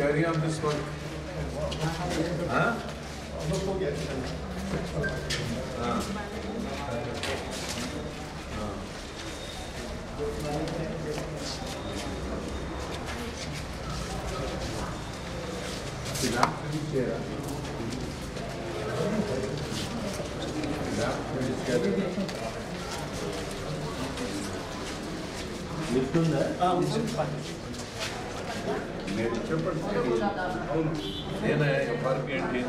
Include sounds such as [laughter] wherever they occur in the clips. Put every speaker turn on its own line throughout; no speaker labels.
carry on this one. Huh? Ah. Silah Kılıçera. Silah Kılıçera. Lütfen de.
Aa, bizim
నేను చెప్పండి అవును నేను park ఏంటి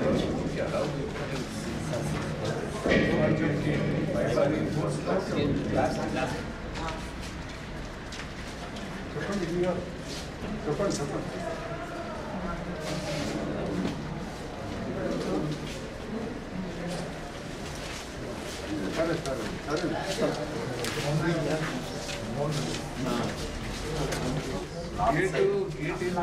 చెప్పండి చెప్పండి చెప్పండి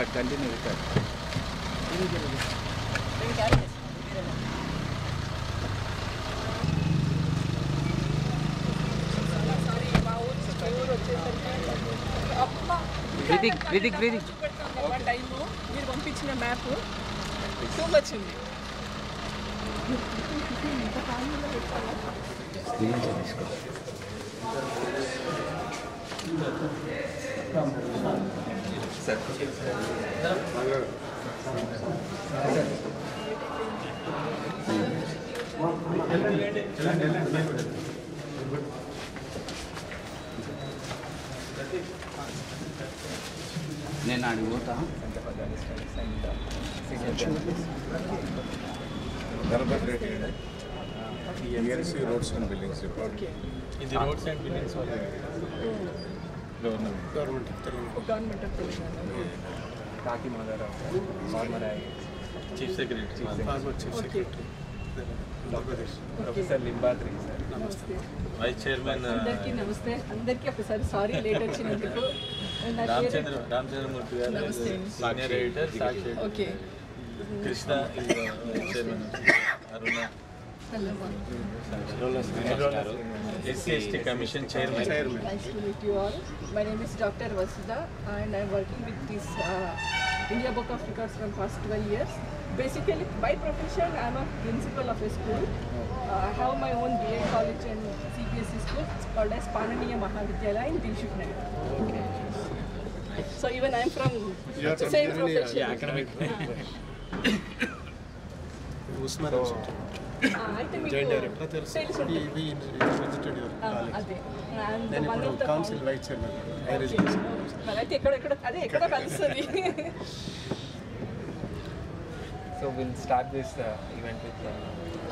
record continue record Breathing, breathing, breathing.
Time మీరు పంపించిన మ్యాప్ టూ మచ్ ఉంది
స్క్రీన్ తీసుకో. నేను అడిగిపోతా
Reddy, ENC Roads and Buildings Department.
ఇది రోడ్స్ అండ్ బిల్డింగ్స్ వాళ్ళు
Government.
Government of Telangana
Kaki Madhavarao former chief secretary former chief
okay
professor Limbadri sir
నమస్తే
vice chairman
అందరికీ నమస్తే అందరికీ ఒకసారి సారీ లేట్ వచ్చినందుకు నా పేరు-
రామచంద్ర రామచంద్రమూర్తి గారు
నమస్తే.
Senior editor Sakshi
okay
Krishna chairman Aruna SCST Commission Chairman.
Nice to meet you all. My name is Dr. Vasudha and I'm working with this uh, India Book of Records from past 12 years. Basically, by profession, I'm a principal of a school. Uh, I have my own BA college and CBSE school. It's called as Pananiya Mahavidyalaya in Dilshuk okay. So even I'm from the same from profession. Yeah, academic. [laughs] Usman so, Ah, అదే And [laughs] one of the
council vice chairman
మరి అయితే ఎక్కడ ఎక్కడ అదే ఎక్కడ కలుస్తుంది
so will start this event with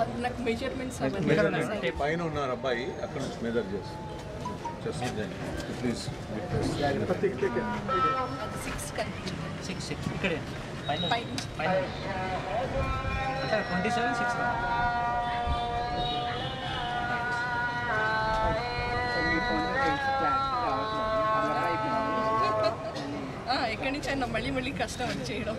అది నాకు మెజర్మెంట్స్ అవన్నీ
Measurement. పైన ఉన్నారు అబ్బాయి అక్కడ నుంచి మెజర్ చేస్తారు ప్లీజ్
సిక్స్ కనిపించింది
సిక్స్ సిక్స్ ఇక్కడే పైన
పైనుంచి
పైన అంటే ట్వంటీ సెవెన్ సిక్స్
నుంచి అయినా మళ్ళీ మళ్ళీ కష్టం అని చేయడం.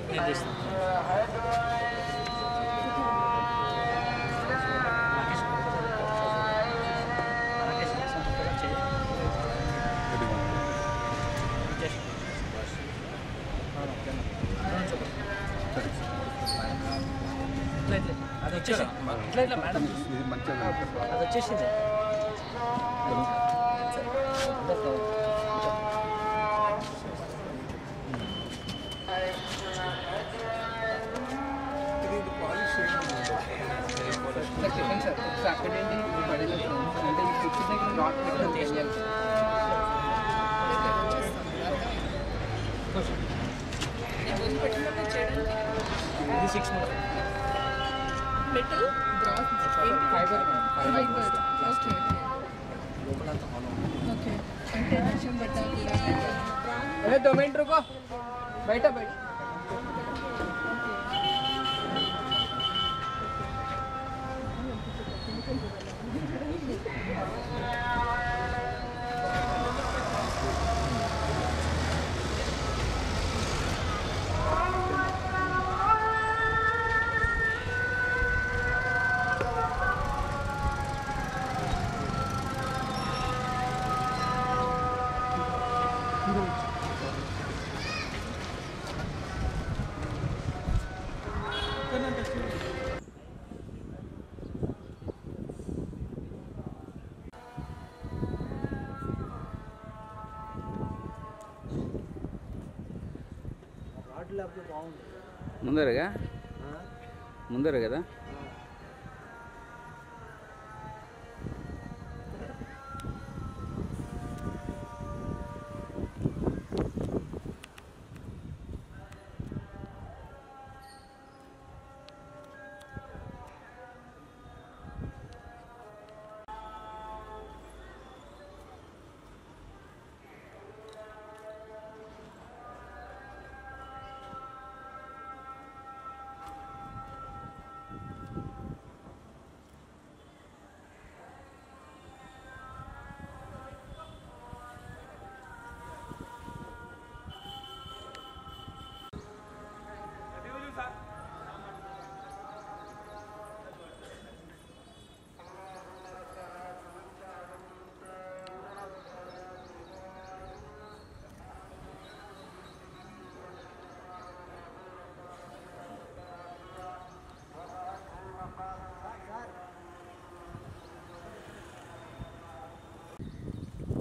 అది వచ్చేసి ఇట్లా ఇట్లా మేడం అది వచ్చేసింది ఇది six
metal fibre fibre okay okay అంటే వర్షం పట్టాలి
దో మినిట్ రుకో బయట
ముందర కదా?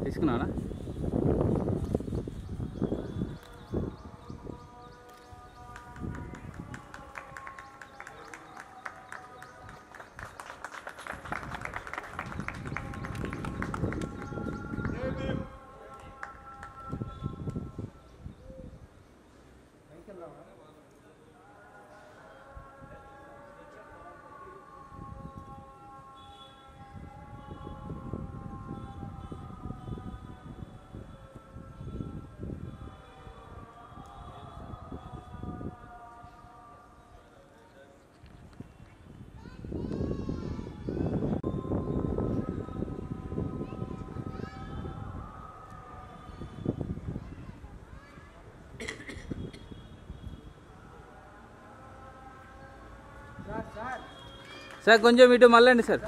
తీసుకున్నావా? సార్ కొంచెం ఇటు మళ్ళండి sir.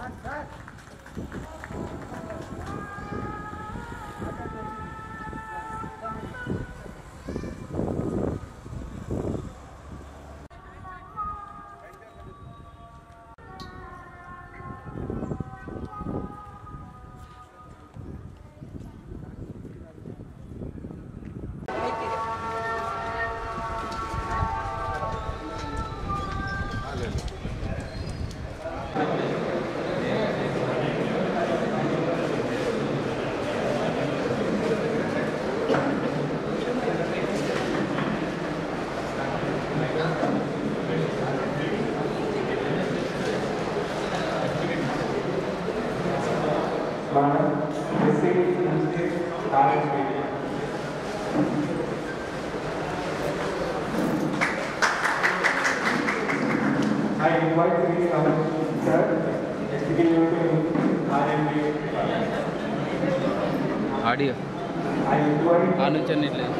Ten
eleven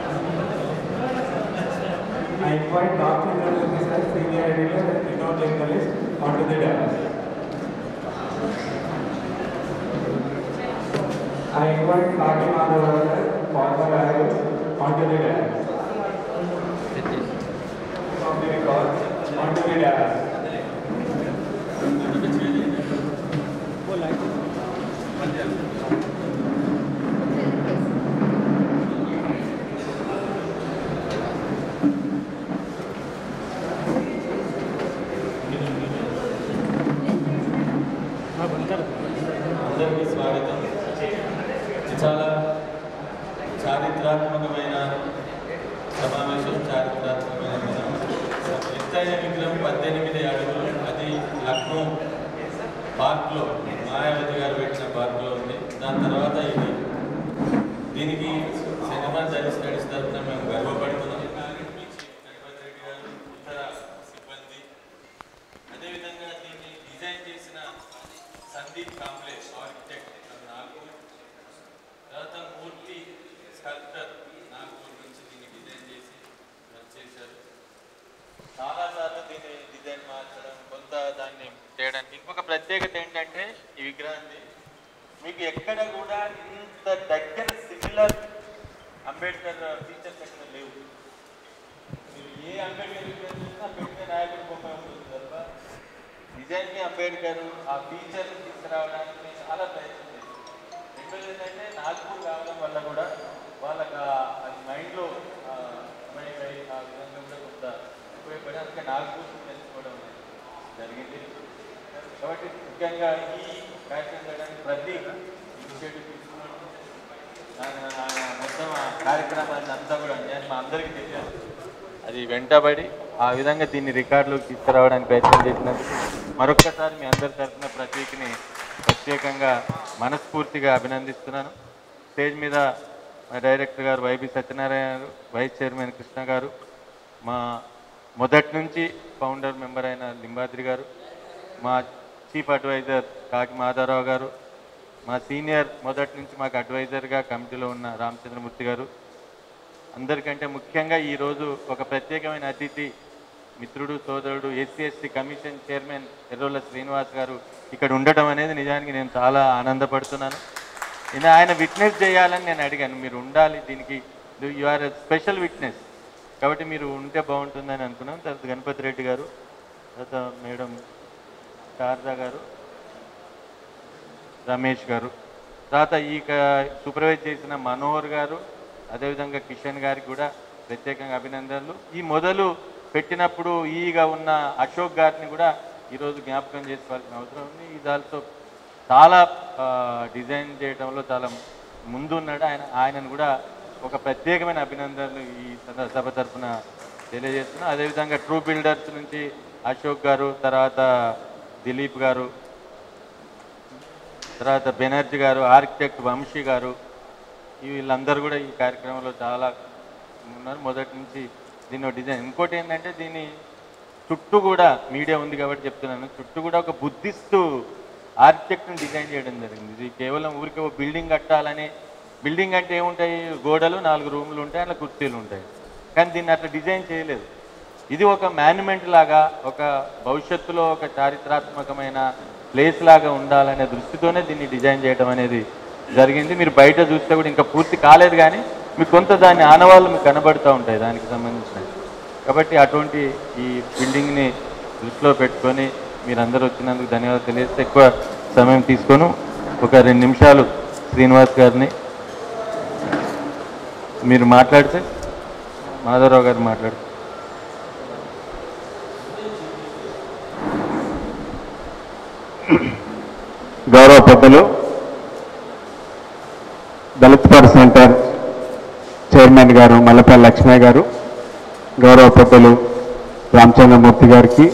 I invite Dr. Nalini sir, senior editor and renowned journalist, onto the dais. I invite Kaki Madhavan sir, former IAS, onto the dais. From the record, onto the dais.
చాలా దీన్ని design మార్చడం కొంత దాన్ని చేయడానికి. ఇంకొక ప్రత్యేకత ఏంటంటే ఈ విగ్రహాన్ని మీకు ఎక్కడ కూడా ఇంత దగ్గర సిమిలర్ అంబేద్కర్ ఫీచర్స్ ఎక్కడ లేవు. మీరు ఏ అంబేద్కర్ విగ్రహం చూసినా అంబేద్కర్ నాయకుడు బొమ్మ ఉంటుంది తప్ప నిజానికి అంబేద్కర్ ఆ ఫీచర్ తీసుకురావడానికి నేను చాలా ప్రయత్నం చేశాను. రెండోది ఏంటంటే నాగపూర్ కావడం వల్ల కూడా వాళ్ళకి అది మైండ్లో అమ్మాయి ఆ విధంగా కూడా కొంత ఉపయోగపడి అందుకే నాలుగు నాగపూర్ తెలుసుకోవడం జరిగింది. కాబట్టి ముఖ్యంగా ఈ కార్యక్రమం చేయడానికి ప్రతి ఇనిషియేటివ్ తీసుకున్నాను. మొత్తం ఆ కార్యక్రమాన్ని అంతా కూడా నేను మా అందరికీ తెలియాలి. అది వెంటబడి ఆ విధంగా దీన్ని రికార్డులోకి తీసుకురావడానికి ప్రయత్నం చేసినందుకు మరొక్కసారి మీ అందరి తరఫున ప్రతీక్ని ప్రత్యేకంగా మనస్ఫూర్తిగా అభినందిస్తున్నాను. స్టేజ్ మీద మా డైరెక్టర్ గారు వైబి సత్యనారాయణ గారు వైస్ చైర్మన్ కృష్ణ గారు మా మొదటి నుంచి ఫౌండర్ మెంబర్ అయిన లింబాద్రి గారు మా చీఫ్ అడ్వైజర్ కాకి మాధవరావు గారు మా సీనియర్ మొదటి నుంచి మాకు అడ్వైజర్గా కమిటీలో ఉన్న రామచంద్రమూర్తి గారు. అందరికంటే ముఖ్యంగా ఈరోజు ఒక ప్రత్యేకమైన అతిథి మిత్రుడు సోదరుడు SC ST commission chairman Errola Srinivas garu ఇక్కడ ఉండటం అనేది నిజానికి నేను చాలా ఆనందపడుతున్నాను. ఇది ఆయన విట్నెస్ చేయాలని నేను అడిగాను మీరు ఉండాలి దీనికి. యు ఆర్ స్పెషల్ విట్నెస్ కాబట్టి మీరు ఉంటే బాగుంటుందని అనుకున్నాం. తర్వాత గణపతి రెడ్డి గారు తర్వాత మేడం శారదా గారు రమేష్ గారు. తర్వాత ఈ క- సూపర్వైజ్ చేసిన మనోహర్ గారు అదేవిధంగా కిషన్ గారికి కూడా ప్రత్యేకంగా అభినందనలు. ఈ మొదలు పెట్టినప్పుడు ఈగా ఉన్న అశోక్ గారిని కూడా ఈరోజు జ్ఞాపకం చేసుకోవాల్సిన అవసరం ఉంది. ఇది ఆల్సో చాలా డిజైన్ చేయడంలో చాలా ముందు ఉన్నాడు ఆయన ఆయనను కూడా ఒక ప్రత్యేకమైన అభినందనలు ఈ సభ సభ తరఫున తెలియజేస్తున్నాం. అదేవిధంగా ట్రూ బిల్డర్స్ నుంచి అశోక్ గారు తర్వాత దిలీప్ గారు తర్వాత బెనర్జీ గారు ఆర్కిటెక్ట్ వంశీ గారు ఈ వీళ్ళందరూ కూడా ఈ కార్యక్రమంలో చాలా ఉన్నారు. మొదటి నుంచి దీని ఒక డిజైన్. ఇంకోటి ఏంటంటే దీని చుట్టూ కూడా మీడియా ఉంది కాబట్టి చెప్తున్నాను. చుట్టూ కూడా ఒక బుద్ధిస్టు ఆర్కిటెక్ట్ని డిజైన్ చేయడం జరిగింది. ఇది కేవలం ఊరికి ఒక బిల్డింగ్ కట్టాలని బిల్డింగ్ అంటే ఏముంటాయి? గోడలు నాలుగు రూములు ఉంటాయి అట్లా కుర్చీలు ఉంటాయి. కానీ దీన్ని అట్లా డిజైన్ చేయలేదు. ఇది ఒక మాన్యుమెంట్ లాగా ఒక భవిష్యత్తులో ఒక చారిత్రాత్మకమైన ప్లేస్ లాగా ఉండాలనే దృష్టితోనే దీన్ని డిజైన్ చేయడం అనేది జరిగింది. మీరు బయట చూస్తే కూడా ఇంకా పూర్తి కాలేదు కానీ మీకు కొంత దాని ఆనవాళ్ళు మీకు కనబడుతూ ఉంటాయి దానికి సంబంధించిన కాబట్టి అటువంటి ఈ బిల్డింగ్ని దృష్టిలో పెట్టుకొని మీరందరూ వచ్చినందుకు ధన్యవాదాలు తెలియజేస్తే ఎక్కువ సమయం తీసుకొని. ఒక రెండు నిమిషాలు శ్రీనివాస్ గారిని మీరు మాట్లాడితే? మాధవరావు గారు మాట్లాడు.
గౌరవ పెద్దలు Dalit for centre chairman garu Mallapalli Lakshmaiah గారు గౌరవ పెద్దలు రామచంద్రమూర్తి గారికి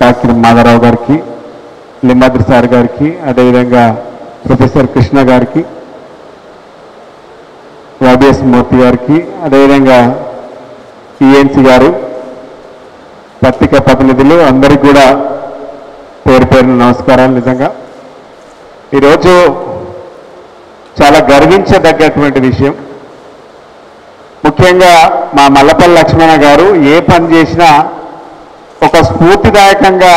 డాక్టర్ మాధవరావు గారికి లింబాద్రి సార్ గారికి అదేవిధంగా ప్రొఫెసర్ కృష్ణ గారికి వైబిఎస్ మూర్తి గారికి అదేవిధంగా ఈఎన్సి గారు పత్రికా ప్రతినిధులు అందరికీ కూడా పేరు పేరున నమస్కారాలు నిజంగా. ఈరోజు చాలా గర్వించదగ్గటువంటి విషయం. ముఖ్యంగా మా మల్లపల్లి లక్ష్మణ గారు ఏ పని చేసినా ఒక స్ఫూర్తిదాయకంగా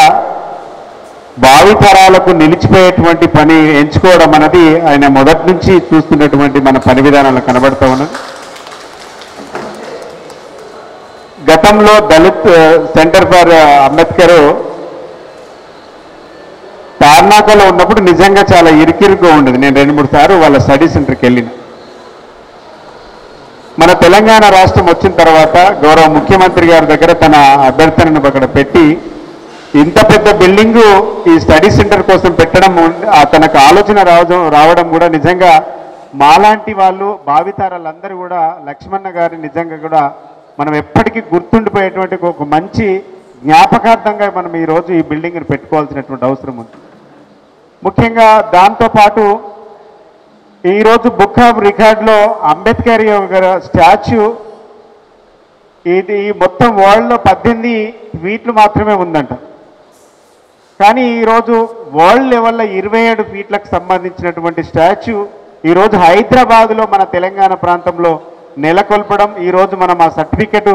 భావితరాలకు నిలిచిపోయేటువంటి పని ఎంచుకోవడం అనేది ఆయన మొదటి నుంచి చూస్తున్నటువంటి మన పని విధానాలు కనబడతా ఉన్నాం గతంలో దళిత్ సెంటర్ ఫర్ అంబేద్కర్ తార్నాకలో ఉన్నప్పుడు నిజంగా చాలా ఇరికిరుగ్గా ఉండేది. నేను రెండు మూడు సార్లు వాళ్ళ స్టడీ సెంటర్కి వెళ్ళిన. మన తెలంగాణ రాష్ట్రం వచ్చిన తర్వాత గౌరవ ముఖ్యమంత్రి గారి దగ్గర తన అభ్యర్థనను అక్కడ పెట్టి ఇంత పెద్ద బిల్డింగ్ ఈ స్టడీ సెంటర్ కోసం పెట్టడం ఆ తనకు ఆలోచన రావడం రావడం కూడా నిజంగా మాలాంటి వాళ్ళు భావితారాలందరూ కూడా లక్ష్మణ గారి నిజంగా కూడా మనం ఎప్పటికీ గుర్తుండిపోయేటువంటి ఒక మంచి జ్ఞాపకార్థంగా మనం ఈరోజు ఈ బిల్డింగ్ని పెట్టుకోవాల్సినటువంటి అవసరం ఉంది. ముఖ్యంగా దాంతోపాటు ఈరోజు బుక్ ఆఫ్ రికార్డ్లో అంబేద్కర్ గారి స్టాచ్యూ ఇది ఈ మొత్తం వరల్డ్లో పద్దెనిమిది ట్వీట్లు మాత్రమే ఉందంట. కానీ ఈరోజు వరల్డ్ లెవెల్లో ఇరవై ఏడు ఫీట్లకు సంబంధించినటువంటి స్టాచ్యూ ఈరోజు హైదరాబాద్లో మన తెలంగాణ ప్రాంతంలో నెలకొల్పడం ఈరోజు మనం ఆ సర్టిఫికెట్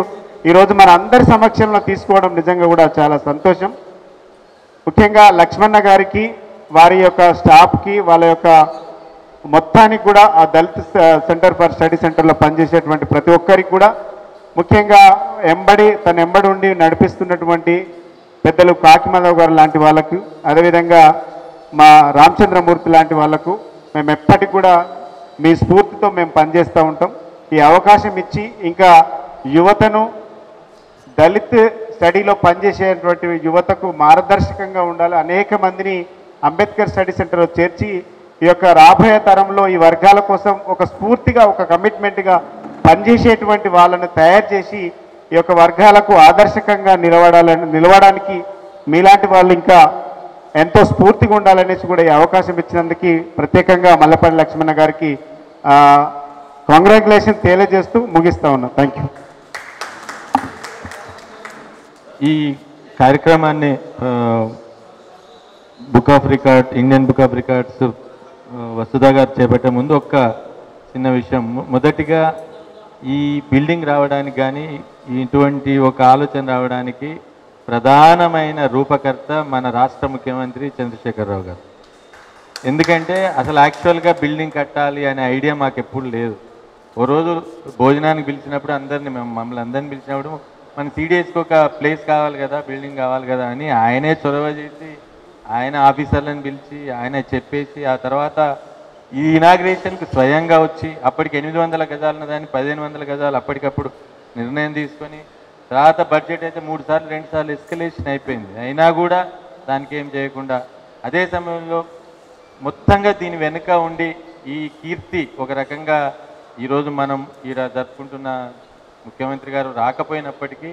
ఈరోజు మన అందరి సమక్షంలో తీసుకోవడం నిజంగా కూడా చాలా సంతోషం. ముఖ్యంగా లక్ష్మణ గారికి వారి యొక్క స్టాఫ్కి వాళ్ళ యొక్క మొత్తానికి కూడా ఆ దళిత్ సెంటర్ ఫర్ స్టడీ సెంటర్లో పనిచేసేటువంటి ప్రతి ఒక్కరికి కూడా. ముఖ్యంగా ఎంబడి తన ఎంబడి ఉండి నడిపిస్తున్నటువంటి పెద్దలు కాకిమాధవ్ గారు లాంటి వాళ్ళకు అదేవిధంగా మా రామచంద్రమూర్తి లాంటి వాళ్ళకు మేము ఎప్పటికి కూడా మీ స్ఫూర్తితో మేము పనిచేస్తూ ఉంటాం. ఈ అవకాశం ఇచ్చి ఇంకా యువతను దళిత్ స్టడీలో పనిచేసేటువంటి యువతకు మార్గదర్శకంగా ఉండాలి. అనేక మందిని అంబేద్కర్ స్టడీ సెంటర్లో చేర్చి ఈ యొక్క రాబోయే తరంలో ఈ వర్గాల కోసం ఒక స్ఫూర్తిగా ఒక కమిట్మెంట్గా పనిచేసేటువంటి వాళ్ళను తయారు చేసి ఈ యొక్క వర్గాలకు ఆదర్శకంగా నిలబడాలని నిలవడానికి మీలాంటి వాళ్ళు ఇంకా ఎంతో స్ఫూర్తిగా ఉండాలనేసి కూడా ఈ అవకాశం ఇచ్చినందుకు ప్రత్యేకంగా మల్లపల్లి లక్ష్మణ గారికి కంగ్రాచులేషన్ తెలియజేస్తూ ముగిస్తా ఉన్నా. థ్యాంక్ యూ
ఈ కార్యక్రమాన్ని book of record Indian book of records Vasudha garu చేపట్టే ముందు ఒక్క చిన్న విషయం. మొదటిగా ఈ బిల్డింగ్ రావడానికి కానీ ఇటువంటి ఒక ఆలోచన రావడానికి ప్రధానమైన రూపకర్త మన రాష్ట్ర ముఖ్యమంత్రి చంద్రశేఖరరావు గారు. ఎందుకంటే అసలు యాక్చువల్గా బిల్డింగ్ కట్టాలి అనే ఐడియా మాకు ఎప్పుడు లేదు. ఓ రోజు భోజనానికి పిలిచినప్పుడు అందరిని మేము మమ్మల్ని అందరిని పిలిచినప్పుడు మన సిడిఎస్కి ఒక ప్లేస్ కావాలి కదా బిల్డింగ్ కావాలి కదా అని ఆయనే చొరవ చేసి ఆయన ఆఫీసర్లను పిలిచి ఆయన చెప్పేసి ఆ తర్వాత
ఈ ఇనాగ్రేషన్కి స్వయంగా వచ్చి అప్పటికి ఎనిమిది వందల గజాలను దాన్ని పదిహేను వందల గజాలు అప్పటికప్పుడు నిర్ణయం తీసుకొని తర్వాత బడ్జెట్ అయితే మూడు సార్లు రెండు సార్లు ఎస్కలేషన్ అయిపోయింది. అయినా కూడా దానికి ఏం చేయకుండా అదే సమయంలో మొత్తంగా దీని వెనుక ఉండి ఈ కీర్తి ఒక రకంగా ఈరోజు మనం ఈడ జరుపుకుంటున్న ముఖ్యమంత్రి గారు రాకపోయినప్పటికీ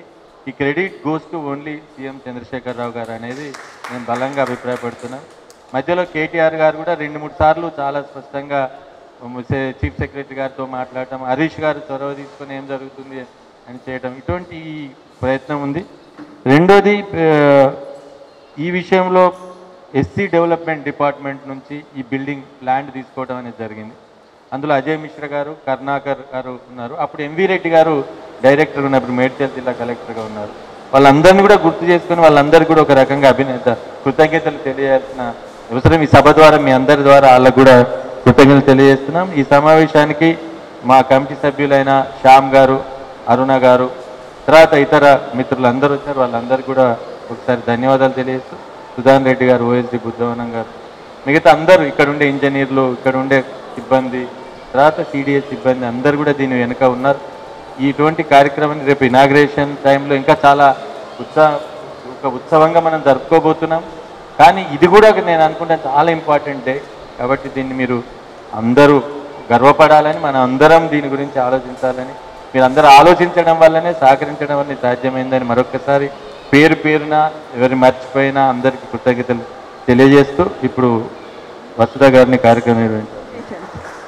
ఈ credit goes to only CM Chandrashekar Rao garu అనేది నేను బలంగా అభిప్రాయపడుతున్నాను మధ్యలో కేటీఆర్ గారు కూడా రెండు మూడు సార్లు చాలా స్పష్టంగా చీఫ్ సెక్రటరీ గారితో మాట్లాడటం హరీష్ గారు చొరవ తీసుకొని ఏం జరుగుతుంది అని చేయటం ఇటువంటి ఈ ప్రయత్నం ఉంది. రెండోది ఈ విషయంలో ఎస్సీ డెవలప్మెంట్ డిపార్ట్మెంట్ నుంచి ఈ బిల్డింగ్ ల్యాండ్ తీసుకోవడం అనేది జరిగింది. అందులో అజయ్ మిశ్రా గారు కర్ణాకర్ గారు ఉన్నారు. అప్పుడు ఎంవి రెడ్డి గారు డైరెక్టర్ ఉన్నప్పుడు మేడ్చల్ జిల్లా కలెక్టర్గా ఉన్నారు. వాళ్ళందరినీ కూడా గుర్తు చేసుకొని వాళ్ళందరికీ కూడా ఒక రకంగా అభినేత కృతజ్ఞతలు తెలియాల్సిన అవసరం ఈ సభ ద్వారా మీ అందరి ద్వారా వాళ్ళకు కూడా కృతజ్ఞతలు తెలియజేస్తున్నాం. ఈ సమావేశానికి మా కమిటీ సభ్యులైన శ్యామ్ గారు అరుణ గారు తర్వాత ఇతర మిత్రులు అందరూ వచ్చారు. వాళ్ళందరికీ కూడా ఒకసారి ధన్యవాదాలు తెలియజేస్తూ సుధాన్ రెడ్డి గారు ఓఎస్డి బుద్ధవనం గారు మిగతా అందరూ ఇక్కడ ఉండే ఇంజనీర్లు ఇక్కడ ఉండే సిబ్బంది తర్వాత సిడిఎస్ సిబ్బంది అందరూ కూడా దీని వెనుక ఉన్నారు. ఇటువంటి కార్యక్రమాన్ని రేపు ఇనాగ్రేషన్ టైంలో ఇంకా చాలా ఉత్సాహ ఒక ఉత్సవంగా మనం జరుపుకోబోతున్నాం. కానీ ఇది కూడా నేను అనుకుంటే చాలా ఇంపార్టెంట్ డే కాబట్టి దీన్ని మీరు అందరూ గర్వపడాలని మనం అందరం దీని గురించి ఆలోచించాలని మీరు ఆలోచించడం వల్లనే సహకరించడం వల్ల సాధ్యమైందని మరొకసారి పేరు పేరున ఎవరి మర్చిపోయినా అందరికీ కృతజ్ఞతలు తెలియజేస్తూ ఇప్పుడు వసుధ గారిని కార్యక్రమం నిర్వహించారు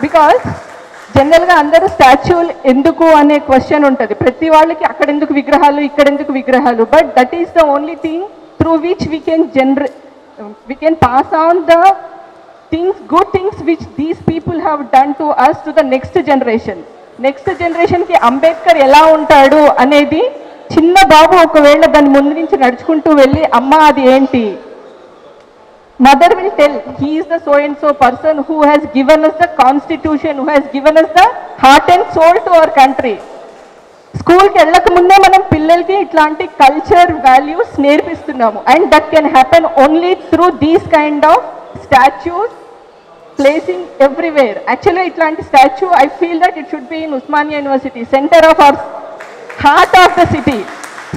బికాస్ జనరల్గా అందరూ స్టాచ్యూలు ఎందుకు అనే క్వశ్చన్ ఉంటుంది. ప్రతి వాళ్ళకి అక్కడ ఎందుకు విగ్రహాలు ఇక్కడ ఎందుకు విగ్రహాలు? But that is the only thing through which we can generate we can pass on the things, good things which these people have done to us to the next generation. Next జనరేషన్కి అంబేద్కర్ ఎలా ఉంటాడు అనేది చిన్న బాబు ఒకవేళ దాని ముందు నుంచి నడుచుకుంటూ వెళ్ళి అమ్మ అది ఏంటి mother will tell he is the so and so person who has given us the constitution who has given us the heart and soul to our country స్కూల్కి వెళ్ళక ముందే మనం పిల్లలకి ఇట్లాంటి culture values నేర్పిస్తున్నాము. And that can happen only through these kind of statues placing everywhere యాక్చువల్గా ఇట్లాంటి statue I feel that it should be in Osmania university centre of our heart of the city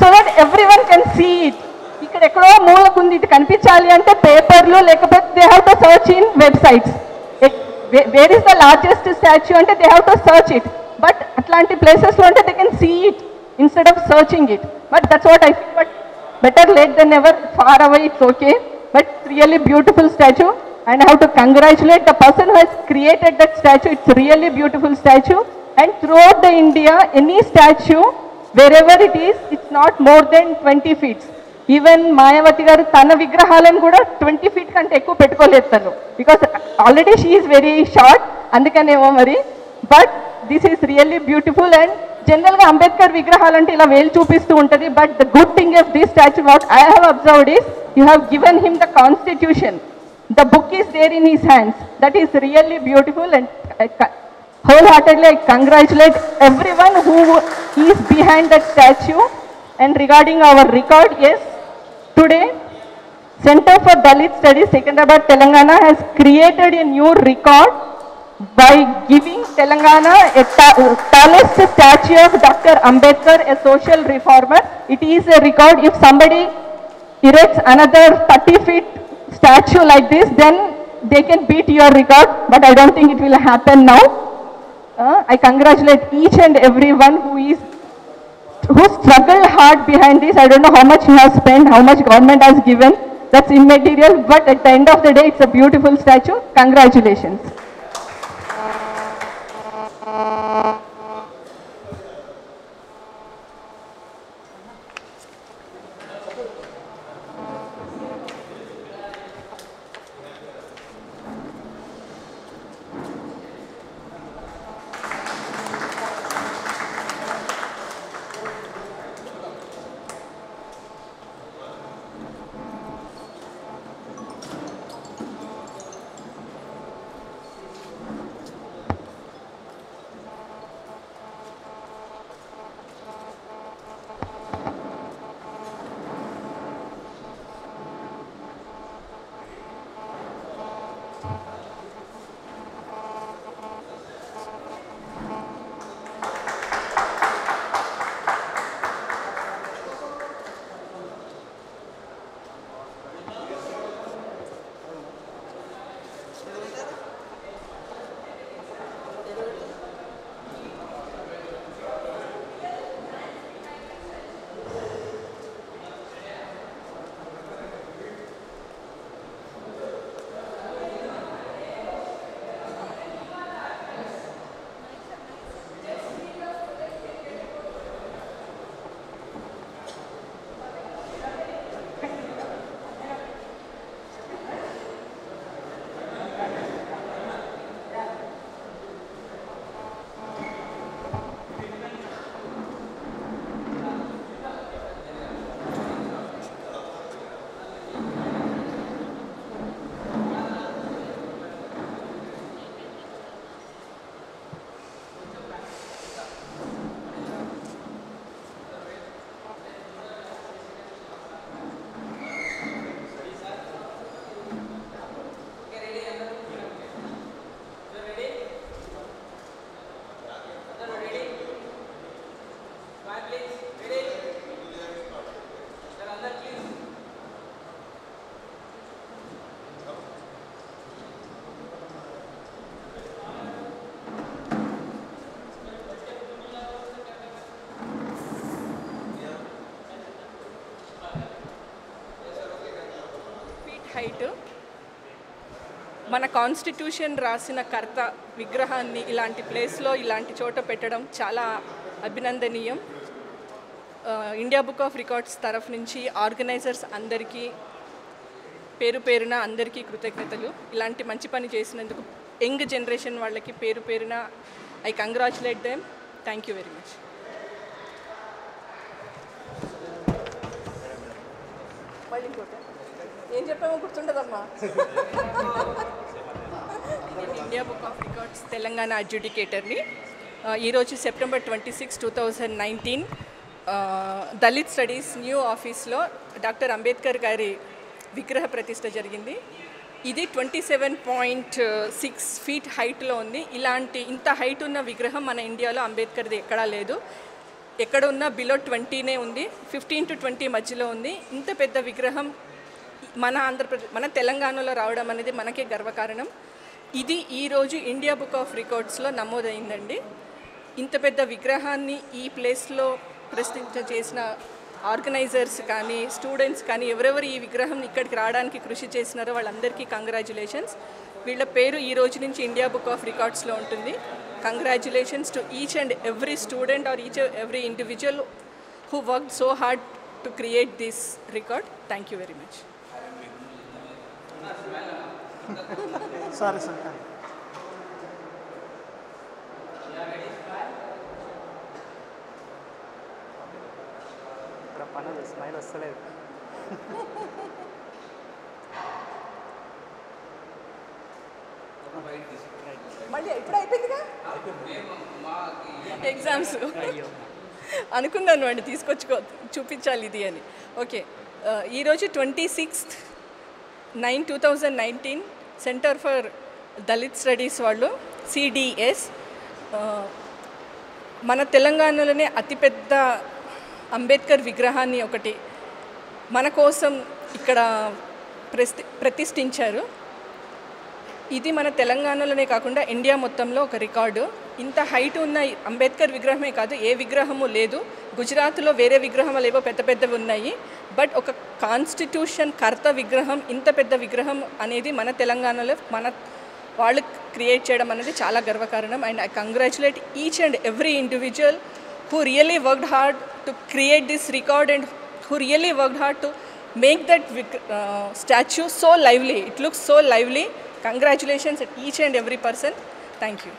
so that every one can see it ఇక్కడ ఎక్కడో మూలకుంది ఇది కనిపించాలి అంటే పేపర్లు లేకపోతే they have to search in websites where is the largest statue అంటే they have to search it but అట్లాంటి ప్లేసెస్లో అంటే they can see it instead of searching it but that's what I feel but better late than never far away it's okay but it's really beautiful statue and i have to congratulate the person who has created that statue it's really beautiful statue and throughout the india any statue wherever it is it's not more than 20 feet even Mayawati garu తన విగ్రహాలను కూడా twenty feet కంటే ఎక్కువ పెట్టుకోలేదు తను because already she very short అందుకనేమో మరి but this is really beautiful and జనరల్గా అంబేద్కర్ విగ్రహాలు అంటే ఇలా వేలు చూపిస్తూ ఉంటుంది but the good thing of this statue what I have observed is you have given him the constitution the book is there in his hands that is really beautiful and wholeheartedly I congratulate everyone who is behind that statue and regarding our record yes today Center for Dalit Studies Secunderabad Telangana has created a new record by giving Telangana a tallest statue of Dr. Ambedkar, a social reformer. It is a record. If somebody erects another 30 feet statue like this, then they can beat your record. But I don't think it will happen now. Uh, I congratulate each and everyone who is who struggled hard behind this. I don't know how much he has spent, how much government has given. That's immaterial. But at the end of the day, it's a beautiful statue. Congratulations. Right మన constitution రాసిన కర్త విగ్రహాన్ని ఇలాంటి ప్లేస్లో ఇలాంటి చోట పెట్టడం చాలా అభినందనీయం. ఇండియా బుక్ ఆఫ్ రికార్డ్స్ తరఫు నుంచి ఆర్గనైజర్స్ అందరికీ పేరు పేరున అందరికీ కృతజ్ఞతలు. ఇలాంటి మంచి పని చేసినందుకు యంగ్ జనరేషన్ వాళ్ళకి పేరు పేరున I congratulate them. Thank you very much. మళ్ళీ ఏం చెప్పామో గుర్తుండదమ్మా. నేను India book of records Telangana అడ్జుడికేటర్ని. ఈరోజు September twenty six two thousand nineteen Dalit studies new ఆఫీస్లో డాక్టర్ అంబేద్కర్ గారి విగ్రహ ప్రతిష్ట జరిగింది. ఇది twenty seven point six feet హైట్లో ఉంది. ఇలాంటి ఇంత హైట్ ఉన్న విగ్రహం మన ఇండియాలో అంబేద్కర్ది ఎక్కడా లేదు. ఎక్కడ ఉన్నా బిలో ట్వంటీనే ఉంది. ఫిఫ్టీన్ టు ట్వంటీ మధ్యలో ఉంది. ఇంత పెద్ద విగ్రహం మన ఆంధ్రప్రదేశ్ మన తెలంగాణలో రావడం అనేది మనకే గర్వకారణం. ఇది ఈరోజు ఇండియా బుక్ ఆఫ్ రికార్డ్స్లో నమోదైందండి. ఇంత పెద్ద విగ్రహాన్ని ఈ ప్లేస్లో ప్రశ్నించ చేసిన ఆర్గనైజర్స్ కానీ స్టూడెంట్స్ కానీ ఎవరెవరు ఈ విగ్రహం ఇక్కడికి రావడానికి కృషి చేసినారో వాళ్ళందరికీ కంగ్రాచులేషన్స్. వీళ్ళ పేరు ఈ రోజు నుంచి ఇండియా బుక్ ఆఫ్ రికార్డ్స్లో ఉంటుంది. Congratulations to each and every student or each every individual who work so hard to create this record. Thank you very much.
Sorry sir ఇక్కడ పనులు స్మైల్ వస్తలేదు.
మళ్ళీ ఇప్పుడు అయిపోయిందిగా? ఎగ్జామ్స్ అనుకున్నాను అండి తీసుకొచ్చుకో చూపించాలి ఇది అని. ఓకే ఈరోజు twenty sixth nine two thousand nineteen centre for Dalit studies వాళ్ళు సిడిఎస్ మన తెలంగాణలోనే అతిపెద్ద అంబేద్కర్ విగ్రహాన్ని ఒకటి మన కోసం ఇక్కడ ప్రతి ప్రతిష్ఠించారు. ఇది మన తెలంగాణలోనే కాకుండా ఇండియా మొత్తంలో ఒక రికార్డు. ఇంత హైట్ ఉన్న అంబేద్కర్ విగ్రహమే కాదు ఏ విగ్రహము లేదు. గుజరాత్లో వేరే విగ్రహాలు ఏవో పెద్ద పెద్దవి ఉన్నాయి. బట్ ఒక కాన్స్టిట్యూషన్ కర్త విగ్రహం ఇంత పెద్ద విగ్రహం అనేది మన తెలంగాణలో మన వాళ్ళు క్రియేట్ చేయడం అనేది చాలా గర్వకారణం. And I congratulate each and every individual who really worked hard to create this record and who really worked hard to make that statue so lively it looks so lively congratulations each and every person thank you